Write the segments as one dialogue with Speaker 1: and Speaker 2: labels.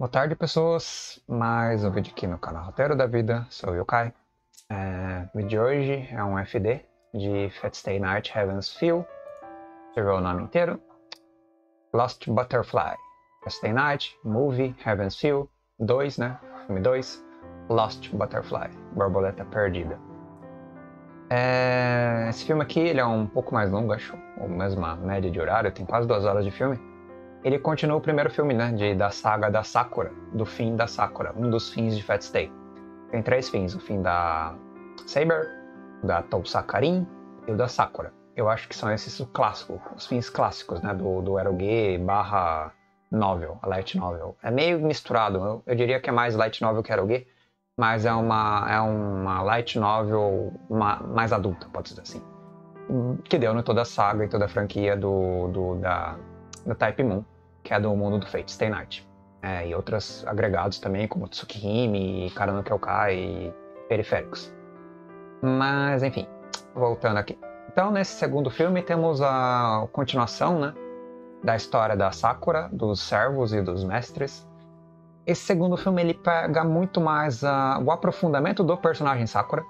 Speaker 1: Boa tarde, pessoas. Mais um vídeo aqui no canal Roteiro da Vida. Sou o Yokai. É, o vídeo de hoje é um FD de Fat Stay Night Heaven's Feel. Deixa eu o nome inteiro. Lost Butterfly. Fat Stay Night, Movie, Heaven's Feel. 2, né? Filme 2. Lost Butterfly. Borboleta Perdida. É, esse filme aqui ele é um pouco mais longo, acho. Ou mesma média de horário. Tem quase duas horas de filme ele continua o primeiro filme, né, de, da saga da Sakura, do fim da Sakura, um dos fins de Fat Stay. Tem três fins, o fim da Saber, da Tousakarin e o da Sakura. Eu acho que são esses clássicos, os fins clássicos, né, do, do eroge barra novel, light novel. É meio misturado, eu, eu, diria que é mais light novel que eroge, mas é uma, é uma light novel uma, mais adulta, pode dizer assim. Que deu em toda a saga e toda a franquia do, do da, da Type Moon, que é do mundo do Fate Stay Night. É, e outros agregados também, como Tsukihime, Karano Kyokai e periféricos. Mas, enfim, voltando aqui. Então, nesse segundo filme, temos a continuação né, da história da Sakura, dos servos e dos mestres. Esse segundo filme ele pega muito mais o aprofundamento do personagem Sakura.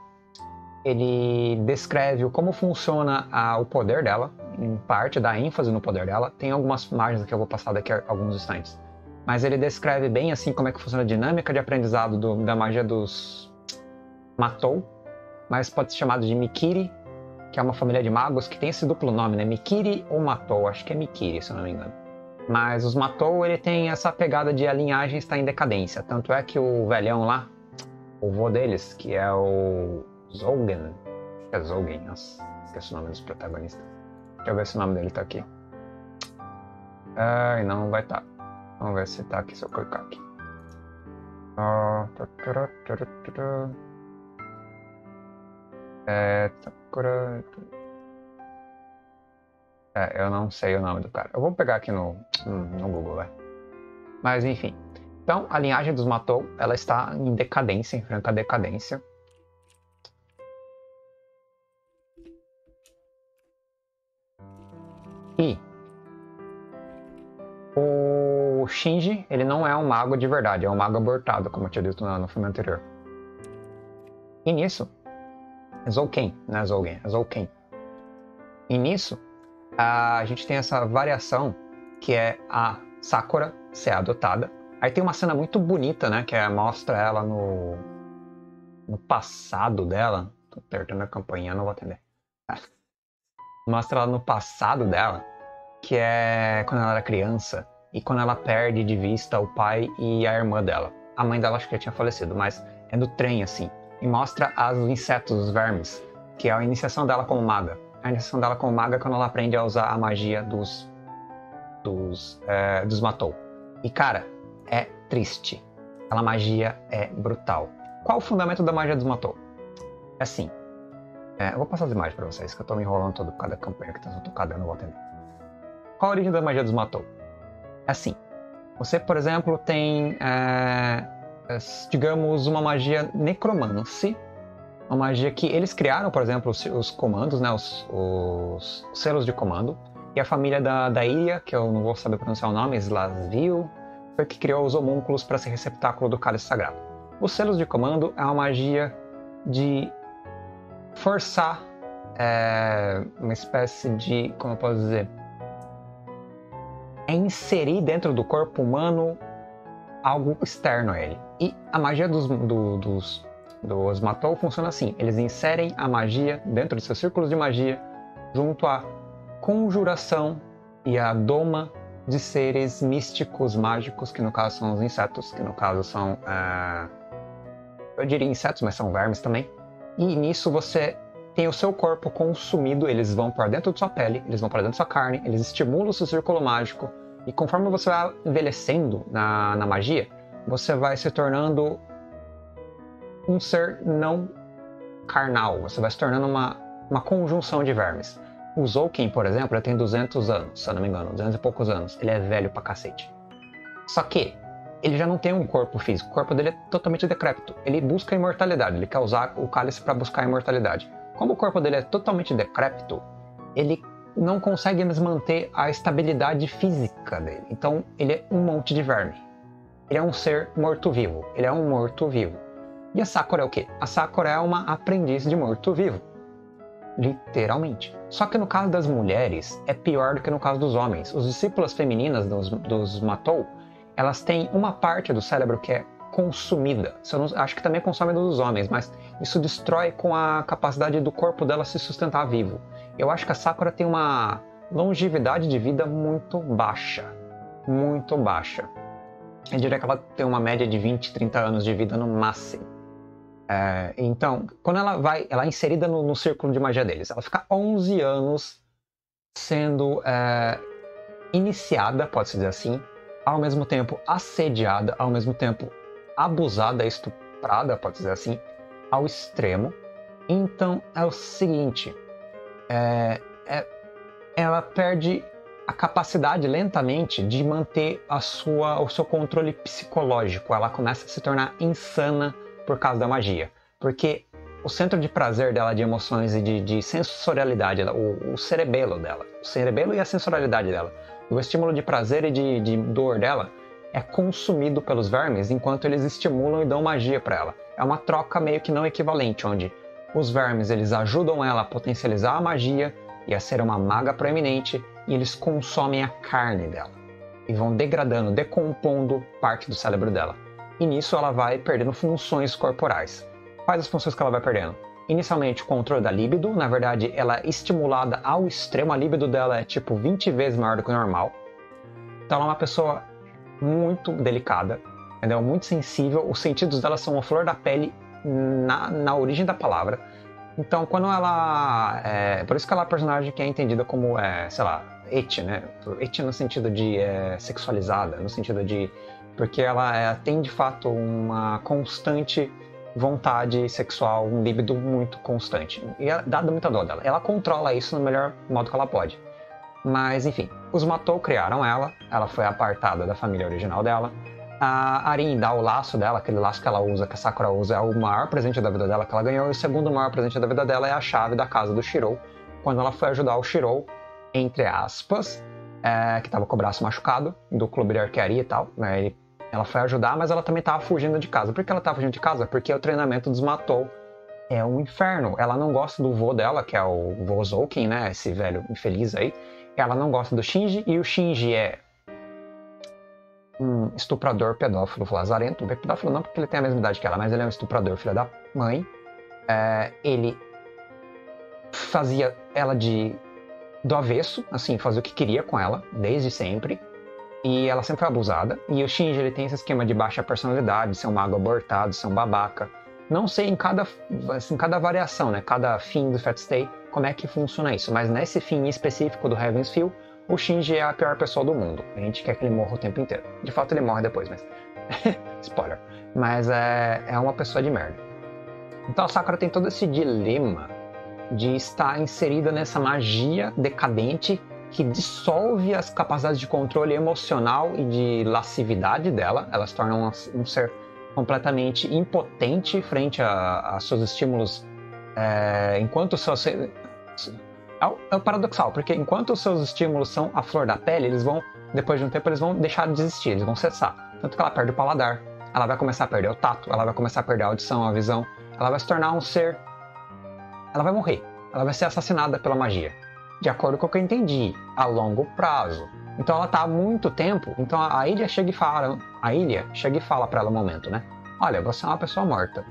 Speaker 1: Ele descreve como funciona o poder dela, em parte, dá ênfase no poder dela. Tem algumas margens que eu vou passar daqui a alguns instantes. Mas ele descreve bem assim como é que funciona a dinâmica de aprendizado do, da magia dos Matou, mas pode ser chamado de Mikiri, que é uma família de magos que tem esse duplo nome, né? Mikiri ou Matou, acho que é Mikiri, se eu não me engano. Mas os Matou, ele tem essa pegada de a linhagem está em decadência. Tanto é que o velhão lá, o vô deles, que é o Zougen, acho que é Zougen, nossa, esqueci o nome dos protagonistas Deixa eu ver se o nome dele tá aqui. Ai, não vai. Tá. Vamos ver se tá aqui se eu clicar aqui. É, é, eu não sei o nome do cara. Eu vou pegar aqui no, no Google, vai. Mas enfim. Então, a linhagem dos Matou, ela está em decadência, em franca decadência. E o Shinji, ele não é um mago de verdade, é um mago abortado, como eu tinha dito no, filme anterior. E nisso, Zouken, não é Zougen, é Zouken. E nisso, a gente tem essa variação que é a Sakura ser adotada. Aí tem uma cena muito bonita, né, que é, mostra ela no, no passado dela. Tô apertando a campainha, não vou atender. Mostra ela no passado dela, que é quando ela era criança e quando ela perde de vista o pai e a irmã dela. A mãe dela acho que já tinha falecido, mas é do trem assim. E mostra os insetos, os vermes, que é a iniciação dela como maga. A iniciação dela como maga é quando ela aprende a usar a magia dos dos é, dos matou. E cara, é triste. Aquela magia é brutal. Qual o fundamento da magia dos matou? É assim. É, eu vou passar as imagens para vocês, que eu tô me enrolando todo por causa da campanha que tá tocada, eu não vou atender. Qual a origem da magia dos Matou? Assim. Você, por exemplo, tem, é, digamos, uma magia necromance. Uma magia que eles criaram, por exemplo, os, os comandos, né, os, os, selos de comando. E a família da, da ilha, que eu não vou saber pronunciar o nome, Slasville, foi que criou os homúnculos para ser receptáculo do cálice sagrado. Os selos de comando é uma magia de forçar é, uma espécie de, como eu posso dizer, é inserir dentro do corpo humano algo externo a ele. E a magia dos, do, dos, dos Matou funciona assim: eles inserem a magia dentro de seus círculos de magia, junto à conjuração e à doma de seres místicos, mágicos, que no caso são os insetos, que no caso são. Uh, eu diria insetos, mas são vermes também. E nisso você tem o seu corpo consumido, eles vão para dentro da sua pele, eles vão para dentro da sua carne, eles estimulam o seu círculo mágico, e conforme você vai envelhecendo na, na magia, você vai se tornando um ser não carnal, você vai se tornando uma, uma conjunção de vermes. O Zouken, por exemplo, ele tem 200 anos, se eu não me engano, 200 e poucos anos. Ele é velho pra cacete. Só que ele já não tem um corpo físico, o corpo dele é totalmente decrépito. Ele busca a imortalidade, ele quer usar o cálice para buscar a imortalidade. Como o corpo dele é totalmente decrépito, ele não consegue mais manter a estabilidade física dele. Então ele é um monte de verme. Ele é um ser morto-vivo. Ele é um morto-vivo. E a Sakura é o quê? A Sakura é uma aprendiz de morto-vivo. Literalmente. Só que no caso das mulheres é pior do que no caso dos homens. Os discípulas femininas dos, dos Matou, elas têm uma parte do cérebro que é consumida. Não, acho que também consome dos homens, mas isso destrói com a capacidade do corpo dela se sustentar vivo. Eu acho que a Sakura tem uma longevidade de vida muito baixa. Muito baixa. Eu diria que ela tem uma média de 20, 30 anos de vida no máximo. É, então, quando ela vai, ela é inserida no, no, círculo de magia deles. Ela fica 11 anos sendo é, iniciada, pode-se dizer assim, ao mesmo tempo assediada, ao mesmo tempo abusada, estuprada, pode dizer assim, ao extremo. Então é o seguinte: é, é, ela perde a capacidade lentamente de manter a sua, o seu controle psicológico. Ela começa a se tornar insana por causa da magia. Porque o centro de prazer dela, de emoções e de, de sensorialidade, o, o, cerebelo dela, o cerebelo e a sensorialidade dela, o estímulo de prazer e de, de dor dela é consumido pelos vermes enquanto eles estimulam e dão magia para ela. É uma troca meio que não equivalente, onde os vermes eles ajudam ela a potencializar a magia e a ser uma maga proeminente e eles consomem a carne dela e vão degradando, decompondo parte do cérebro dela. E nisso ela vai perdendo funções corporais. Quais as funções que ela vai perdendo? Inicialmente, o controle da libido, na verdade, ela é estimulada ao extremo, a libido dela é tipo 20 vezes maior do que o normal. Então ela é uma pessoa muito delicada, entendeu? Muito sensível. Os sentidos dela são a flor da pele na, na origem da palavra. Então, quando ela. É, por isso que ela é a personagem que é entendida como, é, sei lá, et, né? Et no sentido de é, sexualizada, no sentido de. Porque ela é, tem de fato uma constante vontade sexual, um líbido muito constante. E é dada muita dor dela. Ela controla isso no melhor modo que ela pode. Mas enfim, os Matou criaram ela, ela foi apartada da família original dela. A Arin dá o laço dela, aquele laço que ela usa, que a Sakura usa, é o maior presente da vida dela que ela ganhou. E o segundo maior presente da vida dela é a chave da casa do Shirou, quando ela foi ajudar o Shirou, entre aspas, é, que estava com o braço machucado, do clube de arquearia e tal. Né, ele, ela foi ajudar, mas ela também estava fugindo de casa. Por que ela estava fugindo de casa? Porque o treinamento desmatou é um inferno. Ela não gosta do vô dela, que é o vô Zouken, né? Esse velho infeliz aí ela não gosta do Shinji e o Shinji é um estuprador pedófilo lazarento. Pedófilo não porque ele tem a mesma idade que ela, mas ele é um estuprador filho da mãe. É, ele fazia ela de do avesso, assim, fazia o que queria com ela, desde sempre. E ela sempre foi abusada. E o Shinji ele tem esse esquema de baixa personalidade, ser um mago abortado, ser um babaca. Não sei em cada, assim, cada variação, né? Cada fim do Fat Stay como é que funciona isso. Mas nesse fim específico do Heaven's Feel, o Shinji é a pior pessoa do mundo. A gente quer que ele morra o tempo inteiro. De fato, ele morre depois, mas. Spoiler. Mas é, é uma pessoa de merda. Então a Sakura tem todo esse dilema de estar inserida nessa magia decadente que dissolve as capacidades de controle emocional e de lascividade dela. Ela se torna um, um ser completamente impotente frente a, a seus estímulos é, enquanto seus. É, é paradoxal, porque enquanto os seus estímulos são a flor da pele, eles vão, depois de um tempo, eles vão deixar de existir, eles vão cessar. Tanto que ela perde o paladar, ela vai começar a perder o tato, ela vai começar a perder a audição, a visão, ela vai se tornar um ser. Ela vai morrer, ela vai ser assassinada pela magia. De acordo com o que eu entendi, a longo prazo. Então ela tá há muito tempo. Então a ilha chega e fala, a ilha chega e fala para ela um momento, né? Olha, você é uma pessoa morta.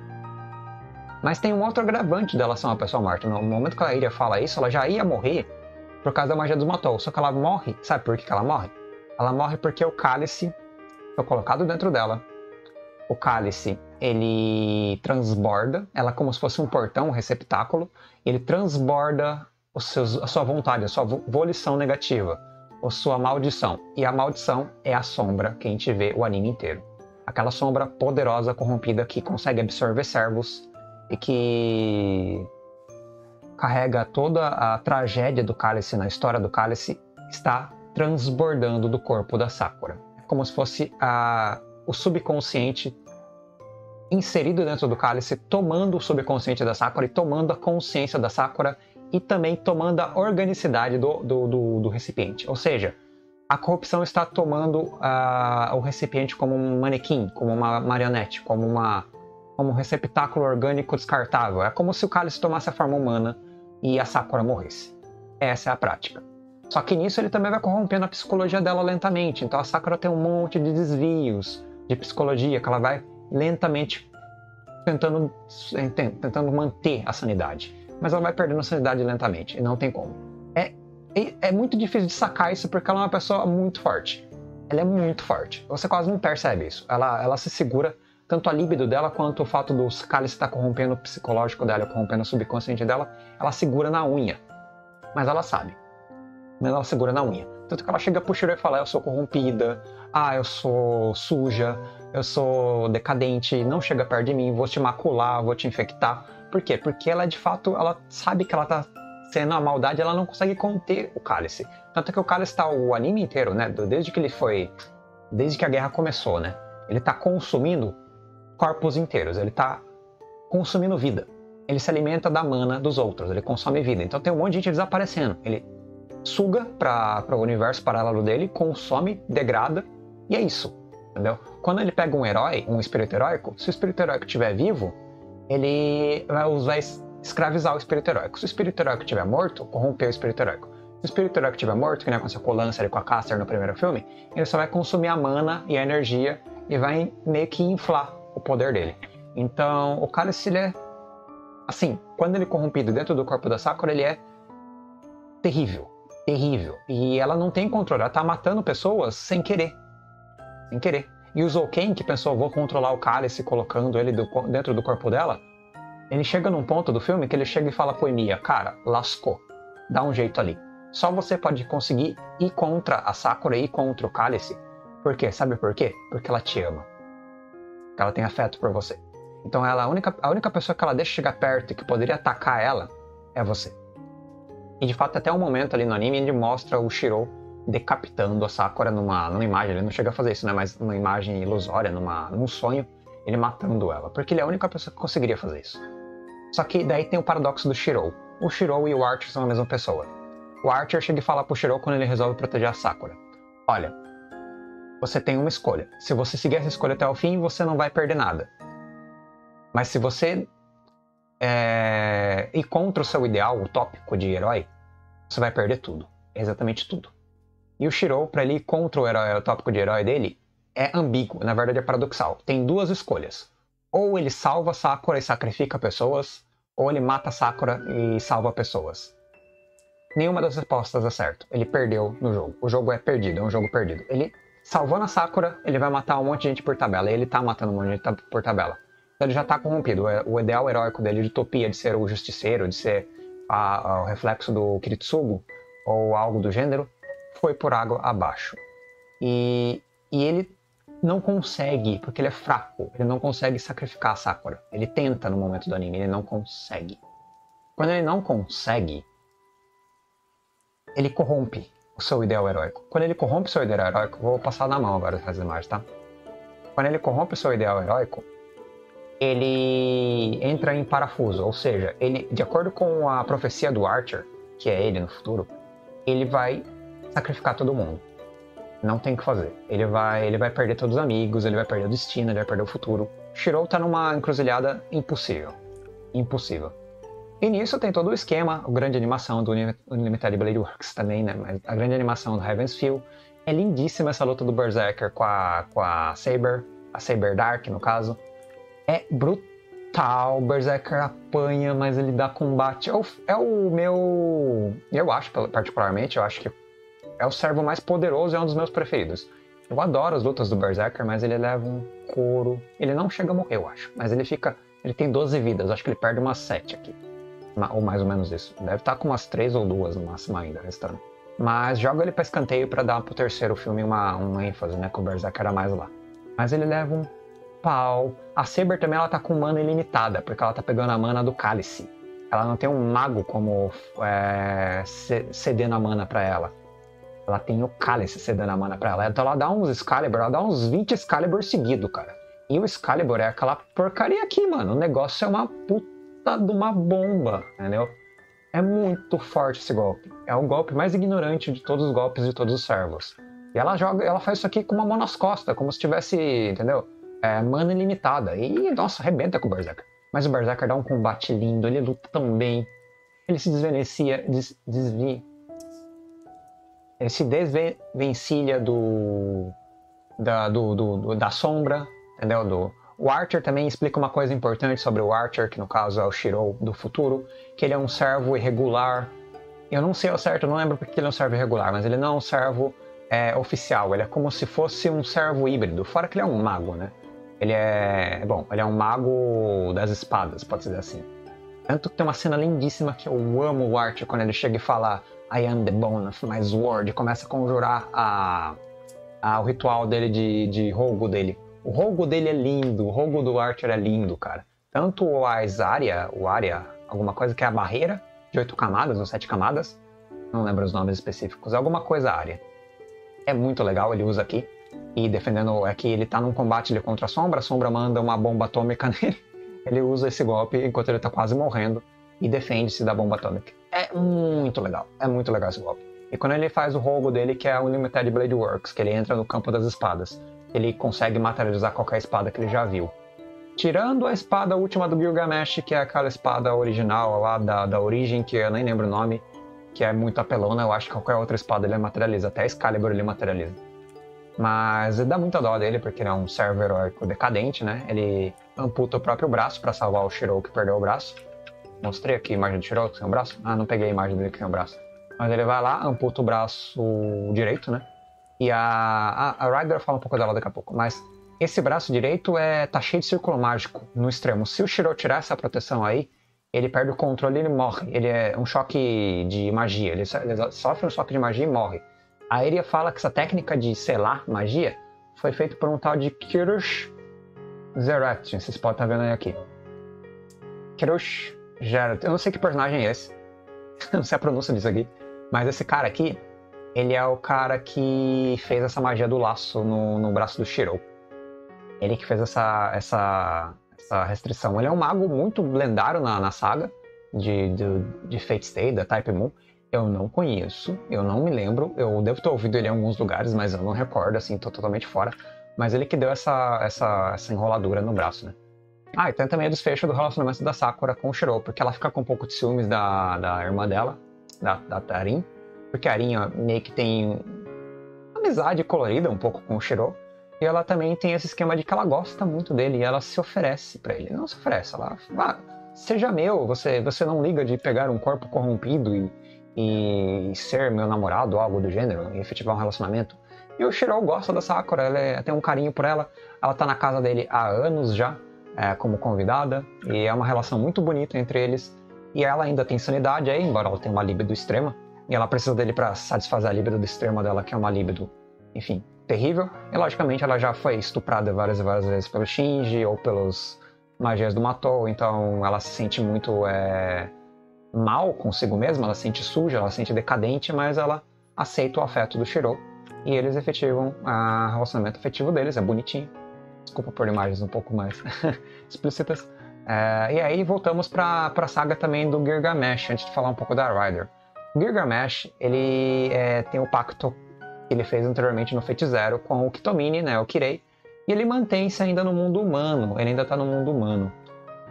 Speaker 1: Mas tem um outro agravante dela ser uma pessoa morta. No momento que a Ilha fala isso, ela já ia morrer por causa da magia dos Matou. Só que ela morre, sabe por que ela morre? Ela morre porque o cálice foi colocado dentro dela. O cálice, ele transborda, ela é como se fosse um portão, um receptáculo, ele transborda seus, a sua vontade, a sua volição negativa, a sua maldição. E a maldição é a sombra que a gente vê o anime inteiro. Aquela sombra poderosa, corrompida, que consegue absorver servos que carrega toda a tragédia do cálice na história do cálice está transbordando do corpo da Sakura. É como se fosse a, o subconsciente inserido dentro do cálice, tomando o subconsciente da Sakura e tomando a consciência da Sakura e também tomando a organicidade do, do, do, do recipiente. Ou seja, a corrupção está tomando uh, o recipiente como um manequim, como uma marionete, como, uma, como um receptáculo orgânico descartável. É como se o cálice tomasse a forma humana e a Sakura morresse. Essa é a prática. Só que nisso ele também vai corrompendo a psicologia dela lentamente. Então a Sakura tem um monte de desvios de psicologia que ela vai lentamente tentando, tentando manter a sanidade. Mas ela vai perdendo a sanidade lentamente e não tem como. É, é muito difícil de sacar isso porque ela é uma pessoa muito forte. Ela é muito forte. Você quase não percebe isso. Ela, ela se segura tanto a libido dela quanto o fato dos cálices estar corrompendo o psicológico dela, corrompendo o subconsciente dela, ela segura na unha. Mas ela sabe. Mas ela segura na unha. Tanto que ela chega pro Shiro e fala: Eu sou corrompida, ah, eu sou suja, eu sou decadente, não chega perto de mim, vou te macular, vou te infectar. Por quê? Porque ela de fato, ela sabe que ela tá sendo a maldade, ela não consegue conter o cálice. Tanto que o cálice tá o anime inteiro, né? Desde que ele foi. Desde que a guerra começou, né? Ele tá consumindo corpos inteiros, ele está consumindo vida. Ele se alimenta da mana dos outros, ele consome vida. Então tem um monte de gente desaparecendo. Ele suga para o universo paralelo dele, consome, degrada, e é isso. Entendeu? Quando ele pega um herói, um espírito heróico, se o espírito heróico estiver vivo, ele vai escravizar o espírito heróico. Se o espírito heróico estiver morto, corromper o espírito heróico. Se o espírito heróico estiver morto, que nem aconteceu com o Lancer e com a Caster no primeiro filme, ele só vai consumir a mana e a energia e vai meio que inflar o poder dele. Então, o cálice, ele é. Assim, quando ele é corrompido dentro do corpo da Sakura, ele é terrível. Terrível. E ela não tem controle, ela tá matando pessoas sem querer. Sem querer. E o Zouken, que pensou, vou controlar o cálice colocando ele do, dentro do corpo dela, ele chega num ponto do filme que ele chega e fala pro Emiya, cara, lascou. Dá um jeito ali. Só você pode conseguir ir contra a Sakura e ir contra o cálice. Por quê? Sabe por quê? Porque ela te ama ela tem afeto por você. Então ela, a, única, a única pessoa que ela deixa chegar perto e que poderia atacar ela é você. E de fato, até o um momento ali no anime, ele mostra o Shiro decapitando a Sakura numa, numa imagem. Ele não chega a fazer isso, né? Mas numa imagem ilusória, numa, num sonho, ele matando ela. Porque ele é a única pessoa que conseguiria fazer isso. Só que daí tem o paradoxo do Shiro. O Shiro e o Archer são a mesma pessoa. O Archer chega e fala pro Shiro quando ele resolve proteger a Sakura. Olha, você tem uma escolha. Se você seguir essa escolha até o fim, você não vai perder nada. Mas se você é, ir contra o seu ideal utópico de herói, você vai perder tudo. Exatamente tudo. E o Shiro, para ele ir contra o herói utópico de herói dele, é ambíguo, na verdade é paradoxal. Tem duas escolhas. Ou ele salva Sakura e sacrifica pessoas, ou ele mata Sakura e salva pessoas. Nenhuma das respostas é certo. Ele perdeu no jogo. O jogo é perdido, é um jogo perdido. Ele salvando a Sakura, ele vai matar um monte de gente por tabela. E ele tá matando um monte de gente por tabela. Então ele já tá corrompido. O ideal heróico dele de utopia, de ser o justiceiro, de ser a, a, o reflexo do Kiritsugo, ou algo do gênero, foi por água abaixo. E, e ele não consegue, porque ele é fraco, ele não consegue sacrificar a Sakura. Ele tenta no momento do anime, ele não consegue. Quando ele não consegue, ele corrompe o seu ideal heróico. Quando ele corrompe o seu ideal heróico, vou passar na mão agora essas imagens, tá? Quando ele corrompe o seu ideal heróico, ele entra em parafuso, ou seja, ele, de acordo com a profecia do Archer, que é ele no futuro, ele vai sacrificar todo mundo. Não tem o que fazer. Ele vai, ele vai perder todos os amigos, ele vai perder o destino, ele vai perder o futuro. Shirou tá numa encruzilhada impossível. Impossível. E nisso tem todo o esquema, a grande animação do Unlimited Blade Works também, né? Mas a grande animação do Heaven's Feel. É lindíssima essa luta do Berserker com a, com a Saber, a Saber Dark no caso. É brutal, o Berserker apanha, mas ele dá combate. É o, é o meu. Eu acho, particularmente, eu acho que é o servo mais poderoso e é um dos meus preferidos. Eu adoro as lutas do Berserker, mas ele leva um couro. Ele não chega a morrer, eu acho. Mas ele fica. Ele tem 12 vidas, acho que ele perde umas 7 aqui ou mais ou menos isso. Deve estar com umas três ou duas no máximo ainda restando. Mas joga ele para escanteio para dar pro terceiro filme uma, uma ênfase, né? Que o Berserk era mais lá. Mas ele leva um pau. A Saber também ela tá com mana ilimitada, porque ela tá pegando a mana do cálice. Ela não tem um mago como é, cedendo a mana para ela. Ela tem o cálice cedendo a mana para ela. Então ela dá uns Excalibur, ela dá uns 20 Excalibur seguido, cara. E o Excalibur é aquela porcaria aqui, mano. O negócio é uma puta de uma bomba, entendeu? É muito forte esse golpe. É o golpe mais ignorante de todos os golpes de todos os servos. E ela joga, ela faz isso aqui com uma mão nas costas, como se tivesse, entendeu? É, mana ilimitada. E, nossa, arrebenta com o Berserker. Mas o Berserker dá um combate lindo, ele luta tão bem. Ele se desvenecia, des, desvia. Ele se desvencilha do da, do, do, da sombra, entendeu? Do, o Archer também explica uma coisa importante sobre o Archer, que no caso é o Shirou do futuro, que ele é um servo irregular. Eu não sei ao certo, não lembro porque ele é um servo irregular, mas ele não é um servo é, oficial, ele é como se fosse um servo híbrido, fora que ele é um mago, né? Ele é. Bom, ele é um mago das espadas, pode dizer assim. Tanto que tem uma cena lindíssima que eu amo o Archer quando ele chega e fala I am the bone of my sword e começa a conjurar a, a, o ritual dele de, de rogo dele. O rogo dele é lindo, o rogo do Archer é lindo, cara. Tanto a Zarya, o Arya, alguma coisa que é a barreira de oito camadas ou sete camadas, não lembro os nomes específicos, alguma coisa Arya. É muito legal, ele usa aqui. E defendendo, é que ele tá num combate ele contra a Sombra, a Sombra manda uma bomba atômica nele. Ele usa esse golpe enquanto ele tá quase morrendo e defende-se da bomba atômica. É muito legal, é muito legal esse golpe. E quando ele faz o rogo dele, que é o Unlimited Blade Works, que ele entra no campo das espadas, ele consegue materializar qualquer espada que ele já viu. Tirando a espada última do Gilgamesh, que é aquela espada original lá da, da origem, que eu nem lembro o nome, que é muito apelona, eu acho que qualquer outra espada ele materializa, até Excalibur ele materializa. Mas dá muita dó dele, porque ele é um servo heróico decadente, né? Ele amputa o próprio braço para salvar o Shirou que perdeu o braço. Mostrei aqui a imagem do Shirou sem o braço? Ah, não peguei a imagem dele que tem o braço. Mas ele vai lá, amputa o braço direito, né? E a, a, a Ryder fala um pouco dela daqui a pouco, mas esse braço direito é tá cheio de círculo mágico no extremo. Se o Shirou tirar essa proteção aí, ele perde o controle e ele morre. Ele é um choque de magia. Ele, ele sofre um choque de magia e morre. A Eria fala que essa técnica de selar magia foi feita por um tal de Kirush Zeratin. Vocês podem estar vendo aí aqui. Kirush Zeratin. Eu não sei que personagem é esse. não sei a pronúncia disso aqui. Mas esse cara aqui, ele é o cara que fez essa magia do laço no, no braço do Shirou. Ele que fez essa, essa, essa restrição. Ele é um mago muito lendário na, na saga de, de, de Fate Stay, da Type Moon. Eu não conheço, eu não me lembro. Eu devo ter ouvido ele em alguns lugares, mas eu não recordo, assim, tô totalmente fora. Mas ele que deu essa, essa, essa enroladura no braço, né? Ah, e tem também o desfecho do relacionamento da Sakura com o Shirou, porque ela fica com um pouco de ciúmes da, da irmã dela, da, da Tarin, porque a Arin meio que tem amizade colorida um pouco com o Shirou, e ela também tem esse esquema de que ela gosta muito dele e ela se oferece para ele. Não se oferece, ela ah, seja meu, você, você não liga de pegar um corpo corrompido e, e ser meu namorado algo do gênero, e efetivar um relacionamento. E o Shirou gosta da Sakura, ele tem um carinho por ela, ela tá na casa dele há anos já, é, como convidada, e é uma relação muito bonita entre eles. E ela ainda tem sanidade aí, embora ela tenha uma libido extrema. E ela precisa dele para satisfazer a libido extrema dela, que é uma libido, enfim, terrível. E logicamente ela já foi estuprada várias e várias vezes pelo Shinji ou pelos magias do Matou, então ela se sente muito é, mal consigo mesma, ela se sente suja, ela se sente decadente, mas ela aceita o afeto do Shirou. E eles efetivam o relacionamento afetivo deles, é bonitinho. Desculpa por imagens um pouco mais explícitas. É, e aí voltamos para a saga também do Gilgamesh, antes de falar um pouco da Rider. Gilgamesh, ele é, tem o pacto que ele fez anteriormente no Fate Zero com o Kitomini, né, o Kirei, e ele mantém-se ainda no mundo humano, ele ainda está no mundo humano.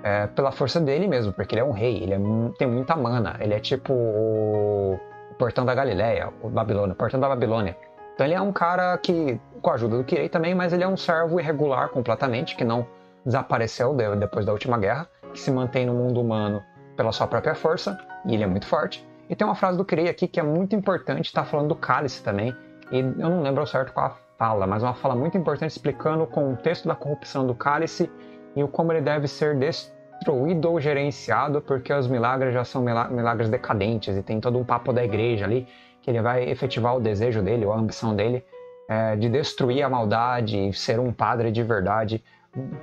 Speaker 1: É, pela força dele mesmo, porque ele é um rei, ele é, tem muita mana, ele é tipo o Portão da Galileia, o Babilônia, o Portão da Babilônia. Então ele é um cara que, com a ajuda do Kirei também, mas ele é um servo irregular completamente, que não desapareceu depois da última guerra, que se mantém no mundo humano pela sua própria força, e ele é muito forte. E tem uma frase do Kirei aqui que é muito importante, está falando do cálice também, e eu não lembro ao certo qual a fala, mas uma fala muito importante explicando o contexto da corrupção do cálice e o como ele deve ser destruído ou gerenciado, porque os milagres já são milagres decadentes e tem todo um papo da igreja ali, que ele vai efetivar o desejo dele ou a ambição dele é, de destruir a maldade e ser um padre de verdade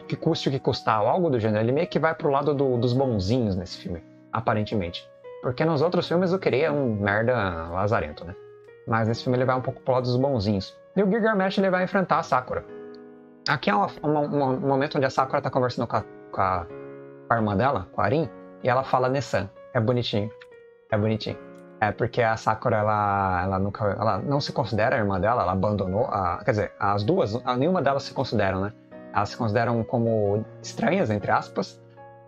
Speaker 1: que custe o que custar, algo do gênero. Ele meio que vai pro lado do, dos bonzinhos nesse filme, aparentemente. Porque nos outros filmes o queria um merda lazarento, né? Mas nesse filme ele vai um pouco pro lado dos bonzinhos. E o Gilgamesh ele vai enfrentar a Sakura. Aqui é um momento onde a Sakura tá conversando com a, com a, irmã dela, com a Arin, e ela fala Nessan. É bonitinho. É bonitinho. É porque a Sakura, ela, ela, nunca, ela não se considera a irmã dela, ela abandonou. A, quer dizer, as duas, nenhuma delas se consideram, né? Elas se consideram como estranhas, entre aspas.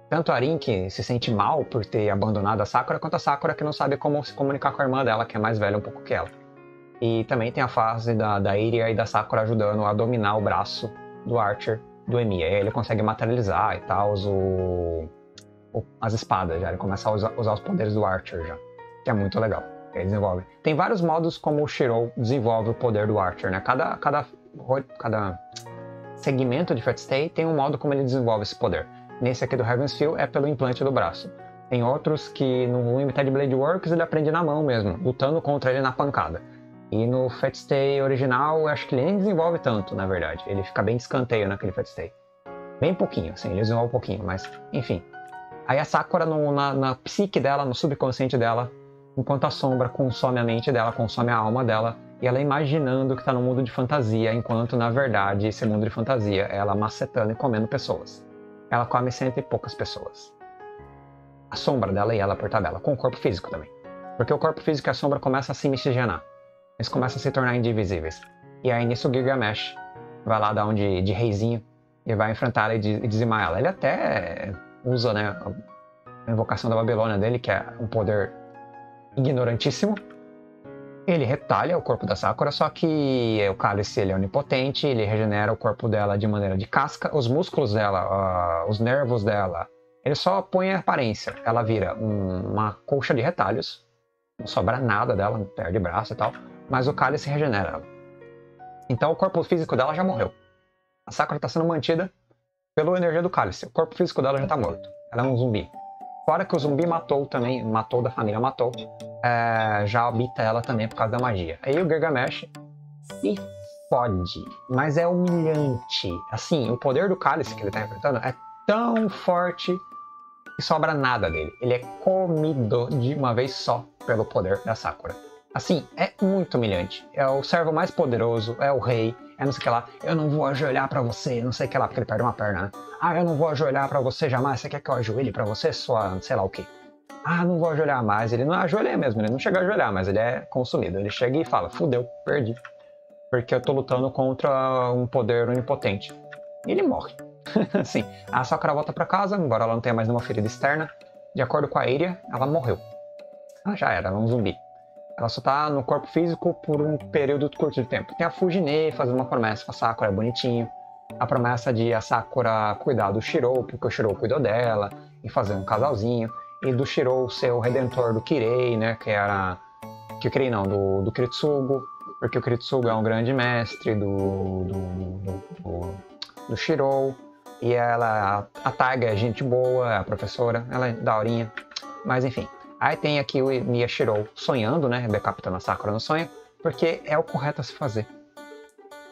Speaker 1: Tanto a Rin, que se sente mal por ter abandonado a Sakura, quanto a Sakura, que não sabe como se comunicar com a irmã dela, que é mais velha um pouco que ela. E também tem a fase da, da Iria e da Sakura ajudando a dominar o braço do Archer, do Emiya. Ele consegue materializar e tal o, o, as espadas já. Ele começa a usar, usar, os poderes do Archer já. Que é muito legal. Ele desenvolve. Tem vários modos como o Shiro desenvolve o poder do Archer, né? Cada, cada, cada segmento de Fat Stay tem um modo como ele desenvolve esse poder. Nesse aqui do Heaven's Feel é pelo implante do braço. Tem outros que no Limited Blade Works ele aprende na mão mesmo, lutando contra ele na pancada. E no Fat Stay original, acho que ele nem desenvolve tanto, na verdade. Ele fica bem de escanteio naquele Fat Stay. Bem pouquinho, assim, ele desenvolve um pouquinho, mas enfim. Aí a Sakura, no, na, na psique dela, no subconsciente dela, enquanto a sombra consome a mente dela, consome a alma dela, e ela imaginando que está no mundo de fantasia, enquanto na verdade esse mundo de fantasia é ela macetando e comendo pessoas. Ela come cento e poucas pessoas. A sombra dela e ela por tabela, com o corpo físico também. Porque o corpo físico e a sombra começam a se miscigenar. Eles começam a se tornar indivisíveis. E aí nisso Gilgamesh vai lá dar um de, de reizinho e vai enfrentar ela e dizimar ela. Ele até usa né, a invocação da Babilônia dele, que é um poder ignorantíssimo. Ele retalha o corpo da Sakura, só que o cálice ele é onipotente, ele regenera o corpo dela de maneira de casca, os músculos dela, uh, os nervos dela, ele só põe a aparência. Ela vira um, uma colcha de retalhos, não sobra nada dela, perde braço e tal, mas o cálice regenera ela. Então o corpo físico dela já morreu. A Sakura está sendo mantida pela energia do cálice. O corpo físico dela já está morto. Ela é um zumbi. Fora que o zumbi matou também, matou da família, matou, é, já habita ela também por causa da magia. Aí o Gilgamesh se fode, mas é humilhante. Assim, o poder do cálice que ele está enfrentando é tão forte que sobra nada dele. Ele é comido de uma vez só pelo poder da Sakura. Assim, é muito humilhante. É o servo mais poderoso, é o rei, é não sei o que lá. Eu não vou ajoelhar para você, não sei o que lá, porque ele perde uma perna, né? Ah, eu não vou ajoelhar para você jamais. Você quer que eu ajoelhe para você, sua sei lá o quê? Ah, não vou ajoelhar mais. Ele não ajoelha mesmo, ele não chega a ajoelhar, mas ele é consumido. Ele chega e fala: fudeu, perdi. Porque eu tô lutando contra um poder onipotente. E ele morre. Sim, a Sakura volta para casa, embora ela não tenha mais nenhuma ferida externa. De acordo com a Iria, ela morreu. Ah, já era, ela é um zumbi. Ela só tá no corpo físico por um período curto de tempo. Tem a Fujine fazendo uma promessa com a Sakura, é bonitinho. A promessa de a Sakura cuidar do Shirou, porque o Shirou cuidou dela, e fazer um casalzinho, e do Shirou ser o redentor do Kirei, né, que era... que o Kirei não, do, do Kiritsugo, porque o Kiritsugo é um grande mestre do, do, do, do, do Shirou, e ela, a Taiga é gente boa, é a professora, ela é daorinha, mas enfim. Aí tem aqui o Mia Shirou sonhando, né, decapitando a Sakura no sonho, porque é o correto a se fazer.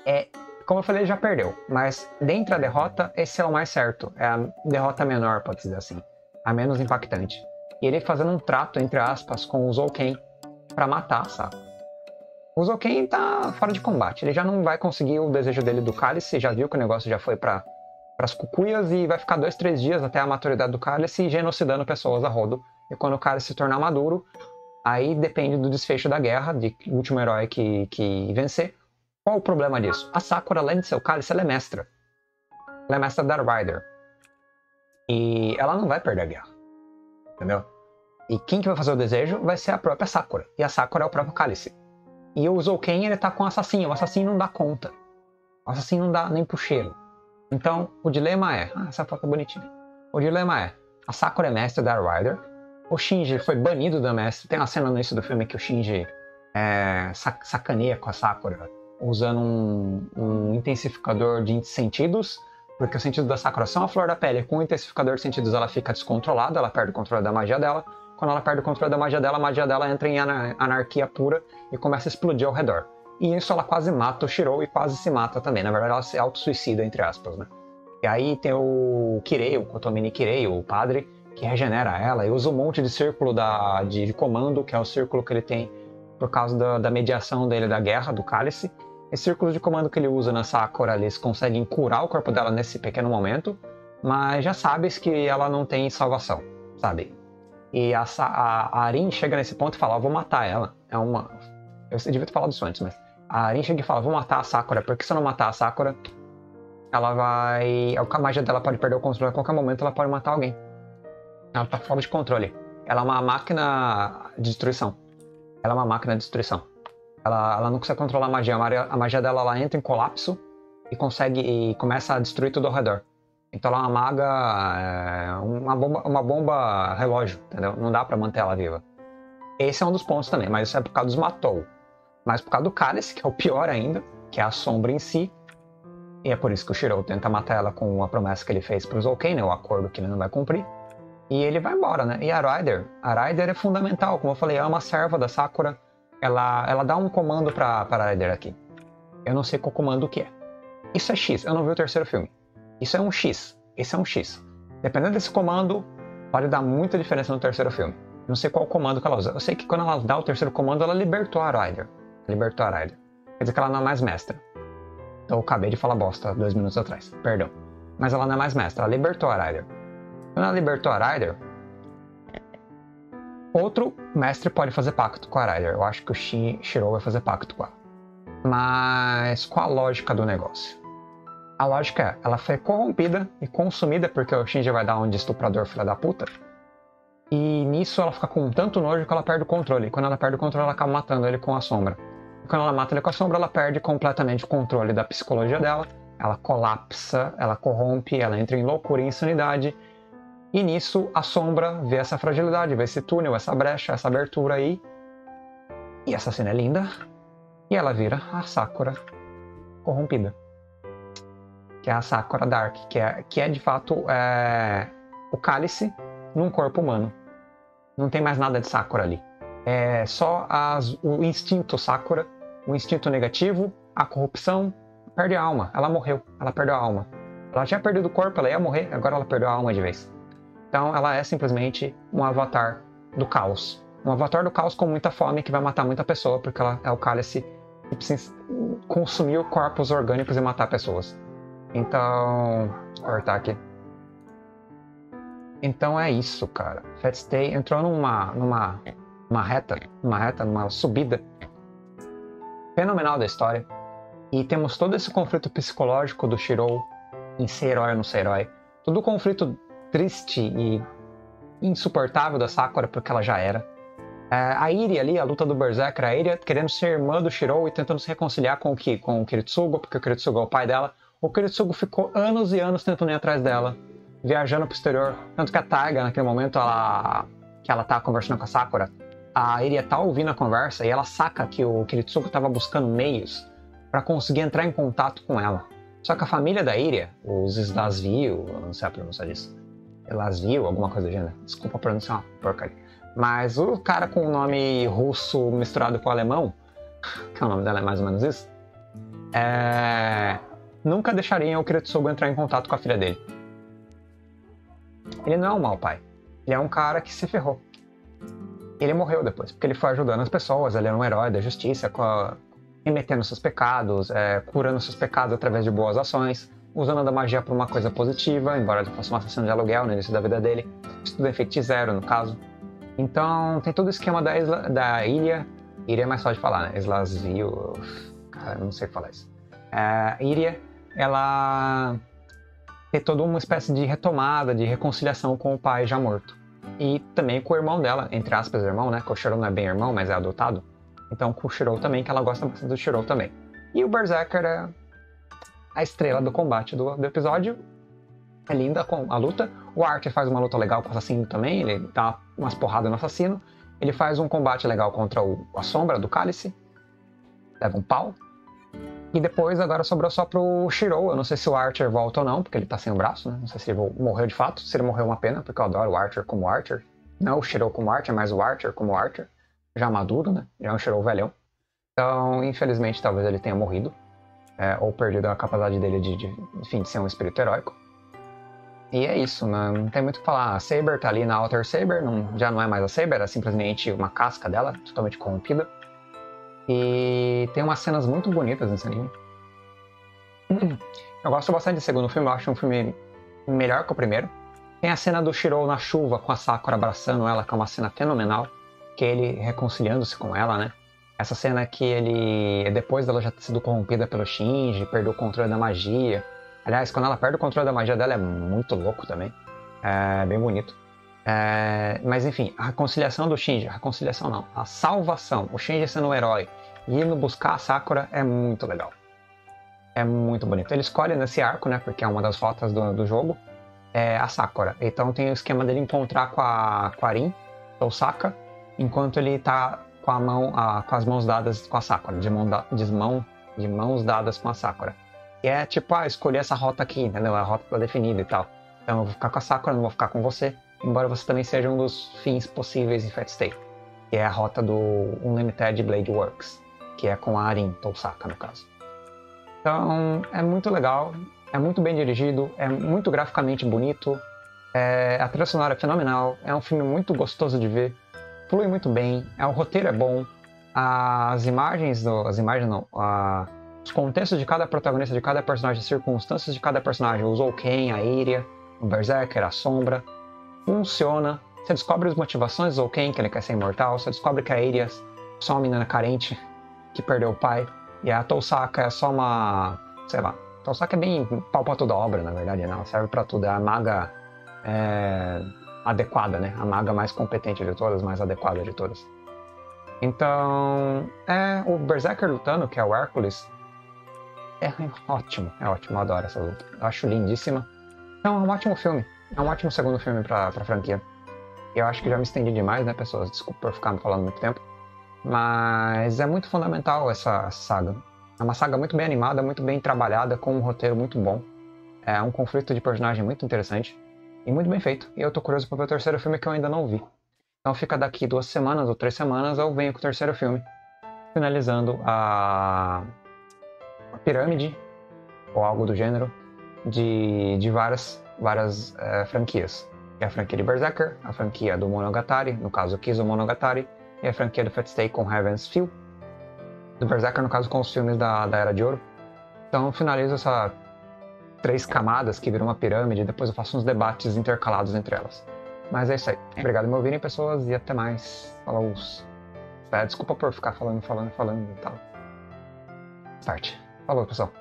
Speaker 1: É como eu falei, ele já perdeu, mas dentre a derrota, esse é o mais certo. É a derrota menor, pode dizer assim. A menos impactante. E ele fazendo um trato, entre aspas, com o Zouken para matar a Sakura. O Zouken tá fora de combate. Ele já não vai conseguir o desejo dele do cálice, já viu que o negócio já foi para as cucuias e vai ficar dois, três dias até a maturidade do cálice genocidando pessoas a rodo. E quando o cálice se tornar maduro, aí depende do desfecho da guerra, de último herói que, que vencer, qual o problema disso? A Sakura, além de ser o cálice, ela é mestra. Ela é mestra da Rider. E ela não vai perder a guerra. Entendeu? E quem que vai fazer o desejo vai ser a própria Sakura. E a Sakura é o próprio cálice. E o Zouken, ele tá com o assassino. O assassino não dá conta. O assassino não dá nem pro cheiro. Então, o dilema é... Ah, essa foto é bonitinha. O dilema é... A Sakura é mestra da Rider. O Shinji foi banido da mestre. Tem uma cena no início do filme que o Shinji é, sacaneia com a Sakura usando um, um intensificador de sentidos, porque os sentidos da Sakura são a flor da pele. Com o intensificador de sentidos ela fica descontrolada, ela perde o controle da magia dela. Quando ela perde o controle da magia dela, a magia dela entra em anarquia pura e começa a explodir ao redor. E isso ela quase mata o Shirou e quase se mata também. Na verdade, ela se auto-suicida, entre aspas, né? E aí tem o Kirei, o Kotomini Kirei, o padre, que regenera ela e usa um monte de círculo da, de comando, que é o círculo que ele tem por causa da, da mediação dele da guerra, do cálice. Esse círculo de comando que ele usa na Sakura, eles conseguem curar o corpo dela nesse pequeno momento, mas já sabes que ela não tem salvação, sabe? E a, a, a Arin chega nesse ponto e fala: oh, vou matar ela. É uma. Eu devia ter falado isso antes, mas. A Arin chega e fala: vou matar a Sakura, porque se eu não matar a Sakura, ela vai. A magia dela pode perder o controle a qualquer momento, ela pode matar alguém. Ela tá fora de controle. Ela é uma máquina de destruição. Ela é uma máquina de destruição. Ela, ela não consegue controlar a magia. A magia dela ela entra em colapso e consegue e começa a destruir tudo ao redor. Então ela é uma maga, é, uma, bomba, uma bomba relógio, entendeu? Não dá para manter ela viva. Esse é um dos pontos também, mas isso é por causa dos matou. Mas por causa do cálice, que é o pior ainda, que é a sombra em si. E é por isso que o Shirou tenta matar ela com a promessa que ele fez pro Zouken, né? O acordo que ele não vai cumprir. E ele vai embora, né? E a Ryder, a Ryder é fundamental, como eu falei, é uma serva da Sakura. Ela, ela dá um comando pra, pra Ryder aqui. Eu não sei qual comando que é. Isso é X, eu não vi o terceiro filme. Isso é um X, esse é um X. Dependendo desse comando, pode dar muita diferença no terceiro filme. Não sei qual comando que ela usa. Eu sei que quando ela dá o terceiro comando, ela libertou a Ryder. Libertou a Ryder. Quer dizer que ela não é mais mestra. Então eu acabei de falar bosta dois minutos atrás. Perdão. Mas ela não é mais mestra, ela libertou a Ryder. Quando ela libertou a Ryder, outro mestre pode fazer pacto com a Ryder. Eu acho que o Shiro vai fazer pacto com ela. Mas qual a lógica do negócio? A lógica é, ela foi corrompida e consumida porque o Shinji vai dar um de estuprador filha da puta. E nisso ela fica com tanto nojo que ela perde o controle. E quando ela perde o controle, ela acaba matando ele com a sombra. E quando ela mata ele com a sombra, ela perde completamente o controle da psicologia dela. Ela colapsa, ela corrompe, ela entra em loucura e insanidade e nisso a sombra vê essa fragilidade, vê esse túnel, essa brecha, essa abertura aí. E essa cena é linda. E ela vira a Sakura corrompida. Que é a Sakura Dark, que é, que é de fato é, o cálice num corpo humano. Não tem mais nada de Sakura ali. É só as, o instinto Sakura, o instinto negativo, a corrupção, perde a alma. Ela morreu, ela perdeu a alma. Ela tinha perdido o corpo, ela ia morrer, agora ela perdeu a alma de vez. Então ela é simplesmente um avatar do caos. Um avatar do caos com muita fome que vai matar muita pessoa, porque ela é o cálice que precisa consumir corpos orgânicos e matar pessoas. Então. Cortar aqui. Então é isso, cara. Fat Stay entrou numa, numa, numa reta, numa reta, numa subida fenomenal da história. E temos todo esse conflito psicológico do Shirou em ser herói ou não ser herói. Todo o conflito triste e insuportável da Sakura, porque ela já era. É, a Iri ali, a luta do Berserker, a Iri querendo ser irmã do Shirou e tentando se reconciliar com o, Ki, com o Kiritsugo, porque o Kiritsugo é o pai dela. O Kiritsugo ficou anos e anos tentando ir atrás dela, viajando pro exterior. Tanto que a Taiga, naquele momento, ela, que ela tá conversando com a Sakura, a Iria tá ouvindo a conversa e ela saca que o Kiritsugo tava buscando meios para conseguir entrar em contato com ela. Só que a família da Iria, os Slasvio, eu não sei a pronúncia disso, Elasvio, alguma coisa do gênero. Desculpa pronunciar uma porcaria. Mas o cara com o nome russo misturado com alemão, que é o nome dela é mais ou menos isso, é... nunca deixaria o Kiritsugo entrar em contato com a filha dele. Ele não é um mau pai. Ele é um cara que se ferrou. Ele morreu depois, porque ele foi ajudando as pessoas, ele era um herói da justiça, remetendo seus pecados, é, curando seus pecados através de boas ações usando da magia para uma coisa positiva, embora ele fosse um assassino de aluguel no início da vida dele. Estudo efeito zero, no caso. Então, tem todo o esquema da, isla, da ilha. Ilha é mais fácil de falar, né? Islasville. Cara, não sei falar isso. É, ilha, ela tem toda uma espécie de retomada, de reconciliação com o pai já morto. E também com o irmão dela, entre aspas, irmão, né? Koshiro não é bem irmão, mas é adotado. Então com o Shirou também, que ela gosta bastante do Shirou também. E o Berserker é a estrela do combate do, do episódio. É linda com a luta. O Archer faz uma luta legal com o assassino também, ele dá umas porradas no assassino. Ele faz um combate legal contra o, a sombra do cálice. Leva um pau. E depois agora sobrou só pro Shirou. Eu não sei se o Archer volta ou não, porque ele tá sem o braço, né? Não sei se ele morreu de fato. Se ele morreu, é uma pena, porque eu adoro o Archer como Archer. Não o Shirou como Archer, mas o Archer como Archer. Já maduro, né? Já é um Shirou velhão. Então, infelizmente, talvez ele tenha morrido é, ou perdido a capacidade dele de, de, enfim, de ser um espírito heróico. E é isso, né? não tem muito o que falar. A Saber tá ali na Outer Saber, não, já não é mais a Saber, é simplesmente uma casca dela, totalmente corrompida. E tem umas cenas muito bonitas nesse anime. Eu gosto bastante do segundo filme, eu acho um filme melhor que o primeiro. Tem a cena do Shirou na chuva com a Sakura abraçando ela, que é uma cena fenomenal, que é ele reconciliando-se com ela, né? Essa cena que ele, depois dela já ter sido corrompida pelo Shinji, perdeu o controle da magia. Aliás, quando ela perde o controle da magia dela é muito louco também. É bem bonito. É, mas enfim, a reconciliação do Shinji, a reconciliação não, a salvação, o Shinji sendo o herói e indo buscar a Sakura é muito legal. É muito bonito. Ele escolhe nesse arco, né, porque é uma das rotas do, do jogo, é a Sakura. Então tem o esquema dele encontrar com a, com a Rin, Osaka, enquanto ele tá com, a mão, a, com as mãos dadas com a Sakura, de, mão da, de, mão, de mãos dadas com a Sakura. E é tipo, ah, escolher essa rota aqui, entendeu? A rota tá definida e tal. Então eu vou ficar com a Sakura, não vou ficar com você, embora você também seja um dos fins possíveis em Fat Stay, que é a rota do Unlimited Blade Works, que é com a Arin Tosaka, no caso. Então é muito legal, é muito bem dirigido, é muito graficamente bonito, é, a trilha sonora é fenomenal, é um filme muito gostoso de ver, flui muito bem, é, o roteiro é bom, as imagens, do, as imagens não, a, os contextos de cada protagonista, de cada personagem, as circunstâncias de cada personagem, o Zouken, a Iria, o Berserker, a Sombra, funciona. Você descobre as motivações do Zouken, que ele quer ser imortal, você descobre que a Iria é só uma menina carente que perdeu o pai, e a Tousaka é só uma, sei lá, Tousaka é bem pau pra toda obra, na verdade, né? ela serve para tudo, é a maga é, adequada, né? A maga mais competente de todas, mais adequada de todas. Então, é o Berserker lutando, que é o Hércules, é ótimo, é ótimo, eu adoro essa luta. Eu acho lindíssima. Então, é um ótimo filme. É um ótimo segundo filme pra, pra franquia. Eu acho que já me estendi demais, né, pessoas? Desculpa por ficar falando muito tempo. Mas é muito fundamental essa saga. É uma saga muito bem animada, muito bem trabalhada, com um roteiro muito bom. É um conflito de personagem muito interessante e muito bem feito. E eu tô curioso para ver o terceiro filme que eu ainda não vi. Então fica daqui duas semanas ou três semanas eu venho com o terceiro filme, finalizando a, a pirâmide ou algo do gênero de, de várias, várias é, franquias. É a franquia de Berserker, a franquia do Monogatari, no caso Kizu Monogatari, e a franquia do Fat Stay com Heaven's Feel. Do Berserker, no caso, com os filmes da, da Era de Ouro. Então finalizo essa três camadas que viram uma pirâmide e depois eu faço uns debates intercalados entre elas. Mas é isso aí. Obrigado por me ouvirem, pessoas, e até mais. Falou. É, desculpa por ficar falando, falando, falando e tal. Start. Falou, pessoal.